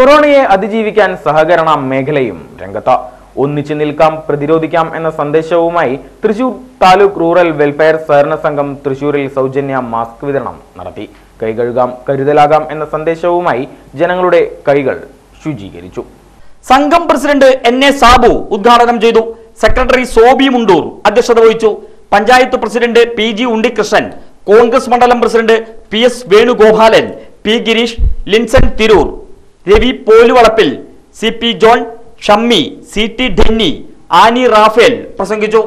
കൊറോണയെ അതിജീവിക്കാൻ സഹകരണ മേഖലയും രംഗത്ത്. ഒന്നിച്ചു നിൽക്കാം പ്രതിരോധിക്കാം എന്ന സന്ദേശവുമായി തൃശൂർ താലൂക്ക് റൂറൽ വെൽഫെയർ സഹകരണ സംഘം തൃശൂരിൽ സൗജന്യ മാസ്ക് വിതരണം നടത്തി. കൈ കഴുകാം കരുതലാകാം എന്ന സന്ദേശവുമായി ജനങ്ങളുടെ കൈകൾ ശുചീകരിച്ചു. സംഘം പ്രസിഡന്റ് എൻ എ സാബു ഉദ്ഘാടനം ചെയ്തു. സെക്രട്ടറി സോബി മുണ്ടൂർ അധ്യക്ഷത വഹിച്ചു. Panchayat president P G Unnikrishnan Congress മണ്ഡലം president P S Venugopalan P Girish Linson Tirur Ravi Poluvalappil C P John Shammi C T Denny Annie Raphael പ്രസംഗിച്ചു.